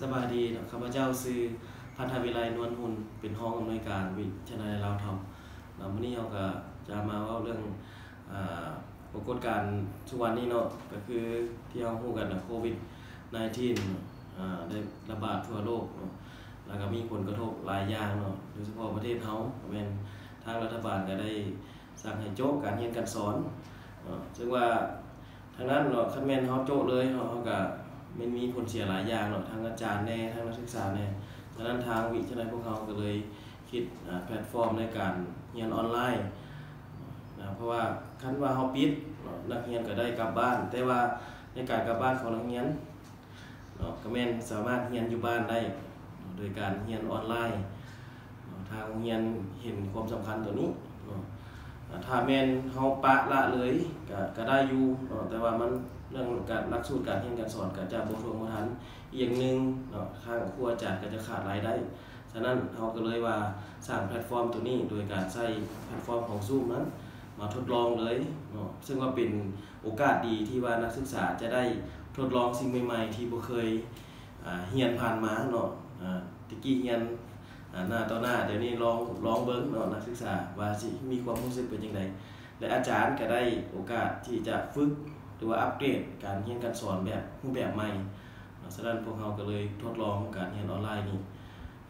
สบายดีนะข้าพเจ้าซื้อพันธวิไลนวลหุ่นเป็นห้องอำนวยการวิชาในลาวทำแล้วมื้อนี้เราก็จะมาว้าเรื่องปรากฏการณ์ทุกวันนี้เนาะก็คือที่เราฮู้กันนะโควิด 19อ่ได้ระบาดทั่วโลกเนาะแล้วก็มีผลกระทบหลายอย่างเนาะโดยเฉพาะประเทศเฮาแม่นทางรัฐบาลก็ได้สั่งให้โจ๊กการเรียนการสอนเนาะซึ่งว่า ทางนั้นเนาะคันแม่นเฮาโจ๊กเลยเฮาเฮาก็มันมีผลเสียหลายอย่างเนาะทางอาจารย์แน่ทางนักศึกษาแน่ฉะนั้นทางวิทยาลัยพวกเราก็เลยคิดแพลตฟอร์มในการเรียนออนไลน์นะเพราะว่าคันว่าเฮาปิดเนาะนักเรียนก็ได้กลับบ้าน แต่ว่าในการกลับบ้านของนักเรียนเนาะก็แม่นสามารถเรียนอยู่บ้านได้ โดยการเรียนออนไลน์ทางเรียนเห็นความสำคัญตัวนี้เนาะ ถ้าแมนเฮาปะละเลยก็ก็ได้อยู่เนาะแต่ว่ามันเรื่องการหลักสูตรการเรียนการสอนก็จะบ่ทั่วบ่ทันอีกอย่างหนึ่งเนาะทางครูอาจารย์ก็จะขาดรายได้ฉะนั้นเราก็เลยว่าสร้างแพลตฟอร์มตัวนี้โดยการใช้แพลตฟอร์มของ Zoom นั้น มาทดลองเลยเนาะซึ่งว่าเป็นโอกาสดีที่ว่านักศึกษาจะได้ทดลองสิ่งใหม่ๆ ที่บ่เคยเรียนผ่านมาเนาะตะกี้เรียน หน้าต่อหน้าเดี๋ยวนี้ลองลองเบิ่งเนาะนักศึกษาว่าสิมีความรู้สึกเป็นจังไดและอาจารย์ก็ได้โอกาสที่จะฝึกหรือว่าอัปเกรดการเรียนการสอนแบบรูปแบบใหม่ฉะนั้นพวกเราก็เลยทดลองการเรียนออนไลน์นี่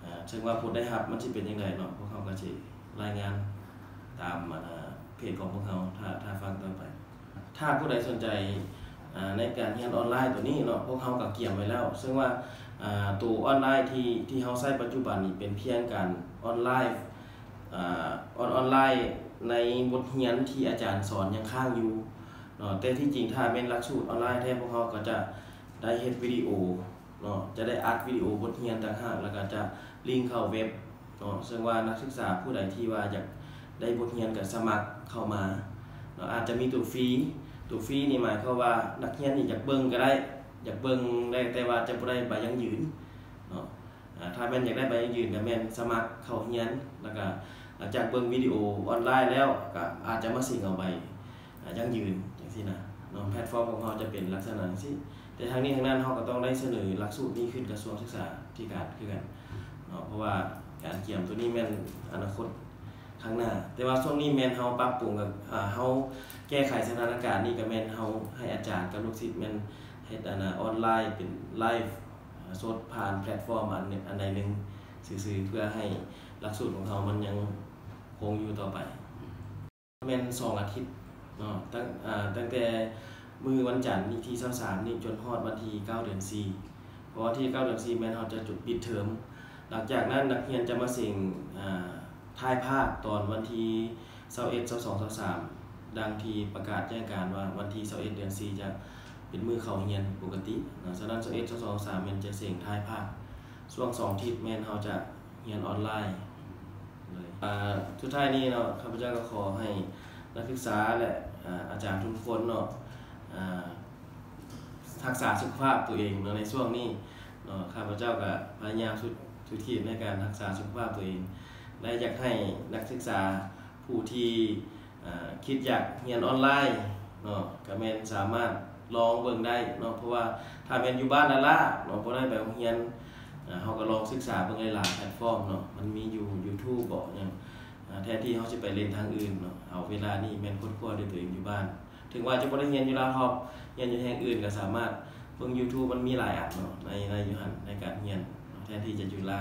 อ่าซึ่งว่าผลได้รับมันสิเป็นยังไงเนาะพวกเราก็สิรายงานตามเพจของพวกเราถ้าถ้าฟังต่อไป ถ้าผู้ใดสนใจในการเรียนออนไลน์ตัวนี้เนาะพวกเราก็เกี่ยมไว้แล้ว ซึ่งว่า ตัวออนไลน์ที่ที่เราใช้ปัจจุบันนี่เป็นเพียงการออนไลน์ออนออนไลน์ในบทเรียนที่อาจารย์สอนยังค้างอยู่เนาะแต่ที่จริงถ้าเป็นหลักสูตรออนไลน์แท้พวกเราก็จะได้เฮ็ดวิดีโอเนาะจะได้อัดวิดีโอบทเรียนต่างหากแล้วก็จะลิงก์เข้าเว็บเนาะซึ่งว่านักศึกษาผู้ใดที่ว่าอยากได้บทเรียนก็สมัครเข้ามาเนาะอาจจะมีตัวฟรีตัวฟรีนี่หมายความว่านักเรียนนี่อยากเบิ่งก็ได้ อยากเบิ่งได้แต่ว่าจะบ่ได้ใบยังยืนเนาะถ้าแม่นอยากได้ใบยังยืนก็แม่นสมัครเข้าเรียนแล้วก็หลังจากเบิ่งวิดีโอออนไลน์แล้วก็อาจจะมาสิงเอาใบยังยืนจังซี่นะเนาะแพลตฟอร์มของเราจะเป็นลักษณะจังซี่แต่ทางนี้ทางนั้นเราก็ต้องได้เสนอหลักสูตรนี้ขึ้นกระทรวงศึกษาธิการคือกันเนาะเพราะว่าการเกี่ยมตัวนี้แม่นอนาคตข้างหน้า แต่ว่าช่วงนี้แม่นเฮาปรับปรุงกับเฮาแก้ไขสถานการณ์นี้ก็แม่นเฮาให้อาจารย์กับลูกศิษย์แม่น เฮ็ดอันน่ะออนไลน์เป็นไลฟ์สดผ่านแพลตฟอร์มอันนึ่งอันใดหนึงซื่อๆเพื่อให้หลักสูตรของเฮามันยังคงอยู่ต่อไปแม่นสองอาทิตย์เนาะตั้งอ่าตั้งแต่มือวันจันทร์นี่ที่23นี่จนฮอดวันที่9เดือน4เพราะว่าที่9เดือน4แม่นเฮาจะจุดปิดเทอมหลังจากนั้นนักเรียนจะมาสิ่งอ่าถ่ายภาพตอนวันที่21 22 23ดังที่ประกาศแจ้งการว่าวันที่21เอ็ดเดือน4จะ เป็นมือเขาเรียนปกตินะฉะนั้น21 22 23แม่นจะเสิ่งถ่ายภาพช่วง2อาทิตย์แม่นเฮาจะเรียนออนไลน์เลยอ่าสุดท้ายนี้เนาะข้าพเจ้าก็ขอให้นักศึกษาและอ่าอาจารย์ทุกคนเนาะอ่าทักษาสุขภาพตัวเองเนาะในช่วงนี้เนาะข้าพเจ้าก็พยายามสุดสุดขีในการรักษาสุขภาพตัวเอง และอยากให้นักศึกษาผู้ที่อ่าคิดอยากเรียนออนไลน์เนาะก็แม่นสามารถ ลองเบิ่งได้เนาะเพราะว่าถ้าแม่นอยู่บ้านนั่นล่ะเนาะบ่ได้ไปโรงเรียนเฮาก็ลองศึกษาเบิ่งหลายๆแพลตฟอร์มเนาะมันมีอยู่ YouTube บ่หยังอ่าแทนที่เฮาสิไปเล่นทางอื่นเนาะเอาเวลานี้แม่นค้นคว้าด้วยตัวเองอยู่บ้าน ถึงว่าจะบ่ได้เรียนอยู่ลาวทอบเรียนอยู่แห่งอื่นก็สามารถเบิ่ง YouTube มันมีหลายอันเนาะในในอยู่หั่นในการเรียนแทนที่จะอยู่ลา